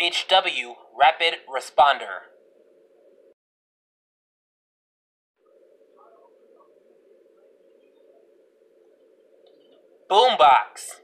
HW Rapid Responder. Boombox.